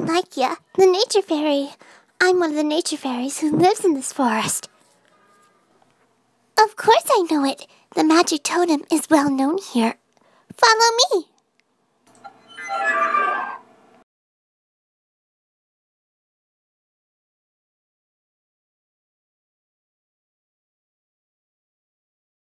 Lykia, the nature fairy. I'm one of the nature fairies who lives in this forest. Of course I know it. The magic totem is well known here. Follow me.